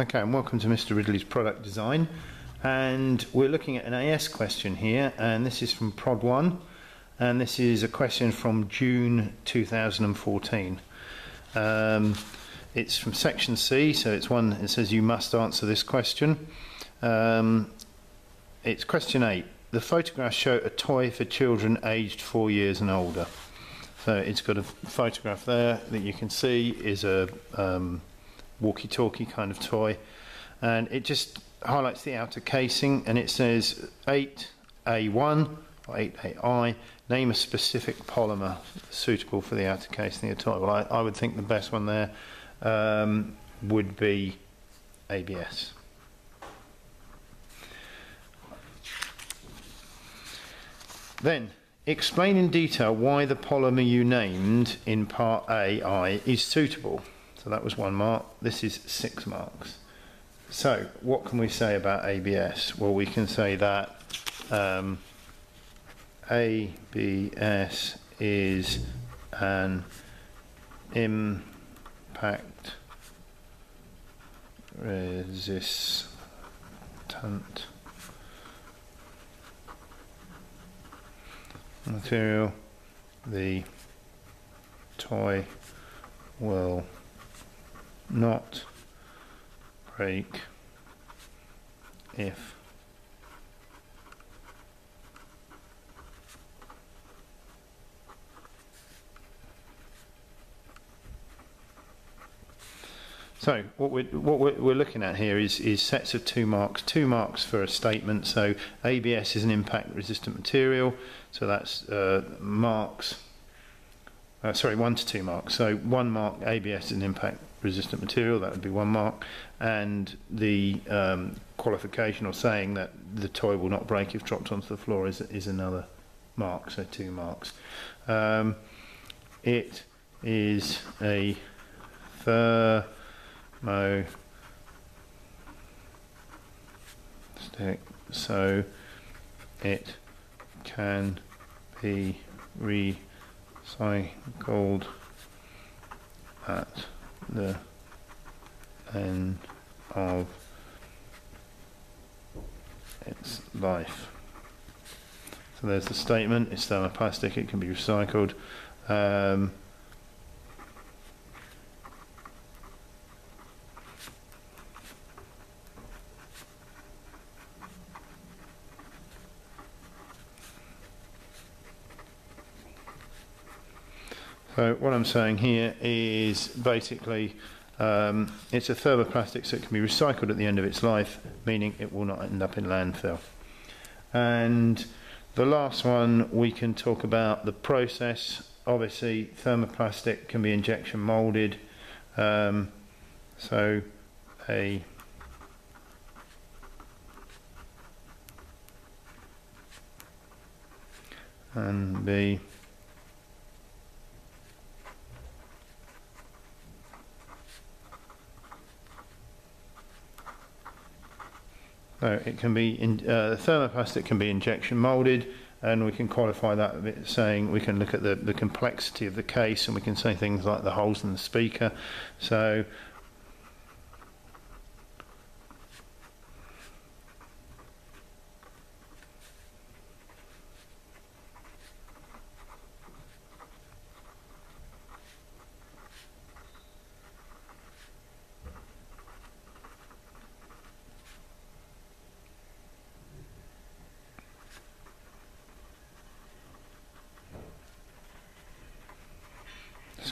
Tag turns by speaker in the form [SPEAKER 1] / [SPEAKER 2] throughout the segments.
[SPEAKER 1] Okay, and welcome to Mr. Ridley's product design. And we're looking at an AS question here, and this is from Prod 1, and this is a question from June 2014. Um, it's from section C, so it's one, it says you must answer this question. Um, it's question 8. The photographs show a toy for children aged 4 years and older. So it's got a photograph there that you can see is a um, walkie-talkie kind of toy, and it just highlights the outer casing, and it says 8A1 or 8AI. Name a specific polymer suitable for the outer casing of the toy. Well, I, I would think the best one there um, would be ABS. Then Explain in detail why the polymer you named in part AI is suitable. So that was one mark. This is six marks. So what can we say about ABS? Well, we can say that um, ABS is an impact resistant material the toy will not break if So what we're, what we're, looking at here is, is sets of two marks, two marks for a statement. So ABS is an impact resistant material, so that's uh, marks, uh, sorry, one to two marks. So one mark, ABS is an impact resistant material, that would be one mark, and the um, qualification or saying that the toy will not break if dropped onto the floor is, is another mark, so two marks. Um, it is a fur mo stick so it can be recycled at the end of its life. So there's the statement, it's thermoplastic, it can be recycled. Um, So what I'm saying here is basically um, it's a thermoplastic so it can be recycled at the end of its life, meaning it will not end up in landfill. And the last one we can talk about the process. Obviously thermoplastic can be injection molded. Um, so a and B So it can be in, uh, thermoplastic can be injection molded, and we can qualify that a bit, saying we can look at the, the complexity of the case, and we can say things like the holes in the speaker. So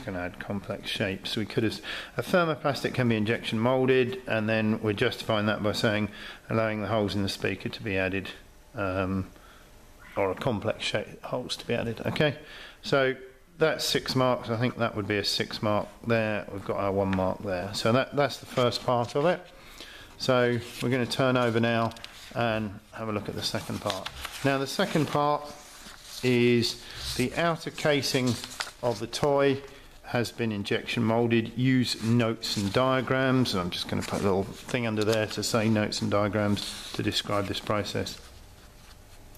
[SPEAKER 1] just going to add complex shapes. We could have a thermoplastic can be injection molded, and then we're justifying that by saying allowing the holes in the speaker to be added, um, or a complex shape holes to be added. Okay, so that's six marks. I think that would be a six mark there. We've got our one mark there. So that that's the first part of it. So we're going to turn over now and have a look at the second part. Now the second part is the outer casing of the toy has been injection molded. Use notes and diagrams. I'm just going to put a little thing under there to say notes and diagrams to describe this process.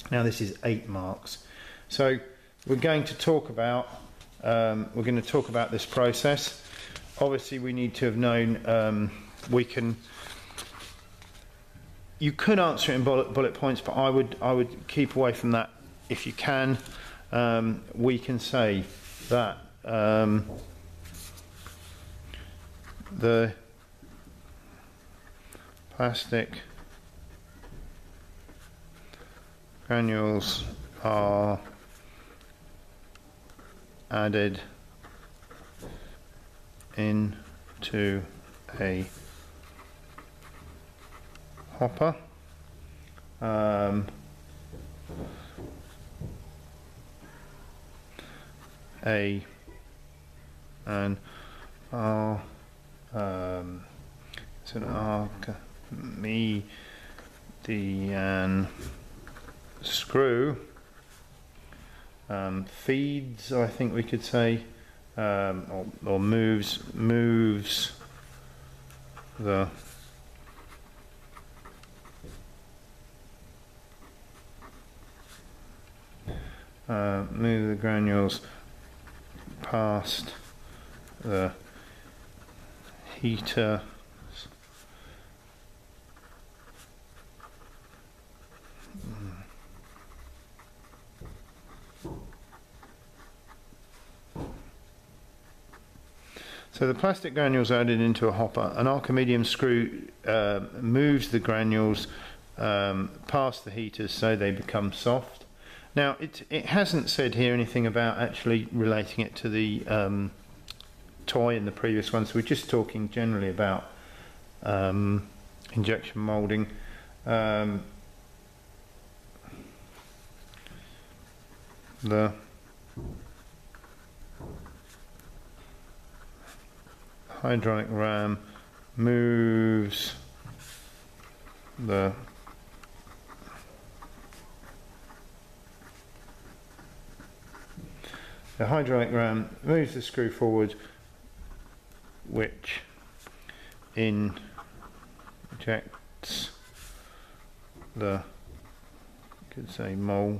[SPEAKER 1] Now this is eight marks. So we're going to talk about um, we're going to talk about this process. Obviously, we need to have known um, we can you could answer it in bullet, bullet points, but I would I would keep away from that if you can. Um, we can say that um, the plastic granules are added into a hopper. Um, a and R um, it's an arc me the an screw um, feeds I think we could say um, or, or moves moves the uh, move the granules past the heater So the plastic granules are added into a hopper. An Archimedean screw uh, moves the granules um, past the heaters so they become soft. Now, it, it hasn't said here anything about actually relating it to the um, toy in the previous one, so we're just talking generally about um, injection moulding. Um, the hydraulic ram moves the The hydraulic ram moves the screw forward, which injects the, could say molten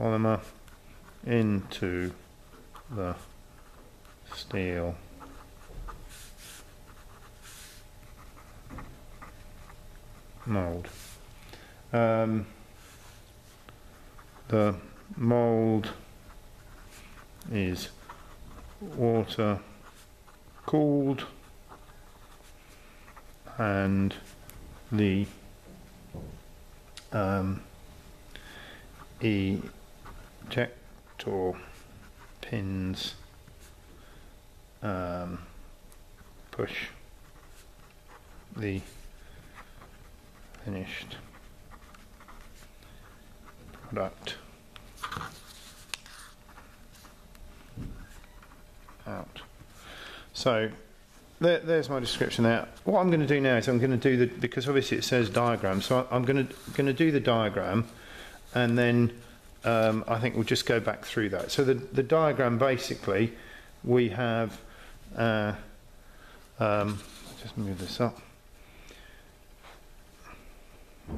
[SPEAKER 1] polymer into the steel mold. Um, the mold is water cooled and the um, ejector pins um, push the finished product out. So there, there's my description there. What I'm going to do now is I'm going to do the because obviously it says diagram, so I'm going to going to do the diagram, and then um, I think we'll just go back through that. So the the diagram basically we have. Uh, um, just move this up.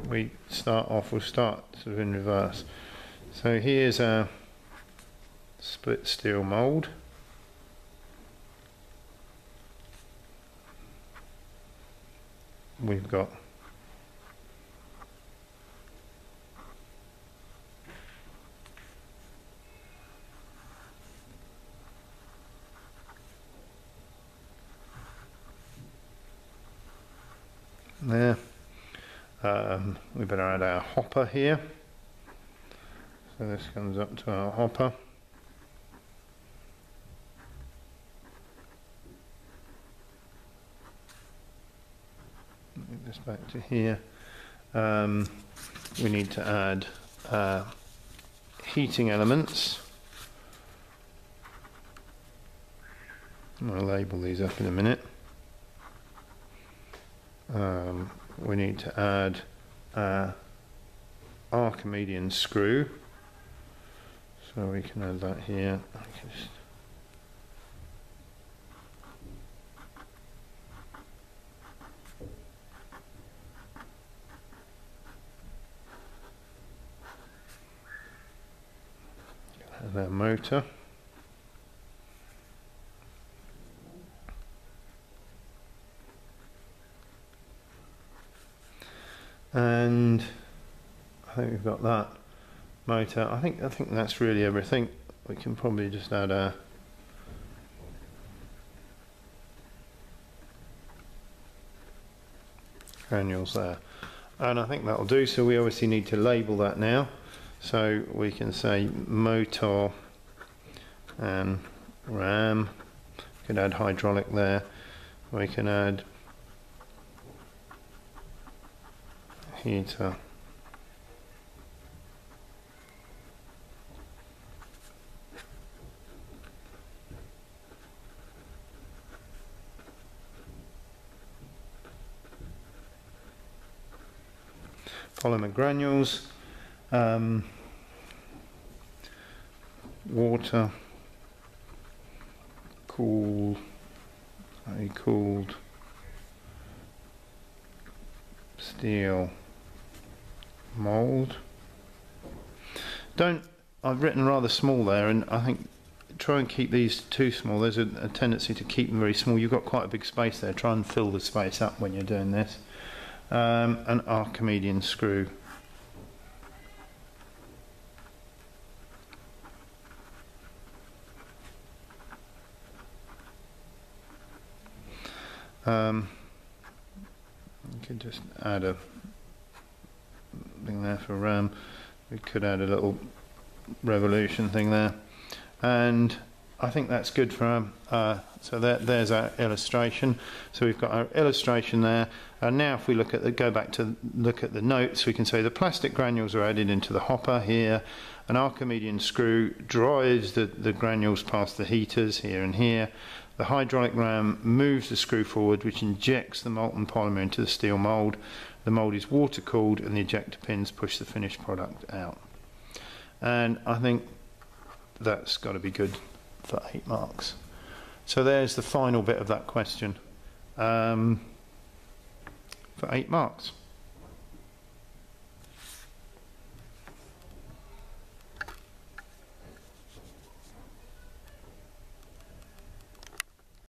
[SPEAKER 1] We start off. We'll start sort of in reverse. So here's a split steel mould. We've got there. Um, we better add our hopper here. So this comes up to our hopper. this back to here. Um, we need to add uh, heating elements. I'll label these up in a minute. Um, we need to add uh, Archimedean screw. So we can add that here. their motor. And I think we've got that motor. I think I think that's really everything. We can probably just add a granules there. And I think that'll do, so we obviously need to label that now. So we can say motor and ram. We can add hydraulic there. We can add heater. polymer granules, um, water, cool, a cooled steel mold. Don't, I've written rather small there and I think try and keep these too small. There's a, a tendency to keep them very small. You've got quite a big space there. Try and fill the space up when you're doing this um, an Archimedean screw. Um, you could just add a thing there for RAM. We could add a little revolution thing there. And I think that's good for um, uh, so there, there's our illustration. So we've got our illustration there. And now if we look at the, go back to look at the notes, we can say the plastic granules are added into the hopper here. An Archimedean screw drives the, the granules past the heaters here and here. The hydraulic ram moves the screw forward, which injects the molten polymer into the steel mold. The mold is water cooled and the ejector pins push the finished product out. And I think that's got to be good for eight marks. So there's the final bit of that question um, for eight marks.